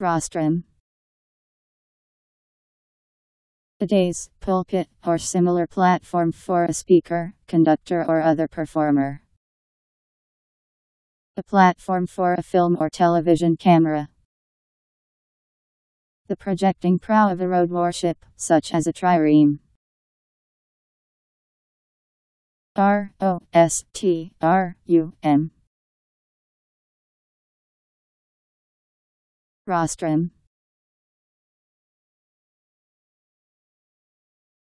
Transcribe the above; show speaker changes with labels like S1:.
S1: Rostrum. A dais, pulpit, or similar platform for a speaker, conductor or other performer. A platform for a film or television camera. The projecting prow of a rowed warship, such as a trireme. R O S T R U M. rostrum.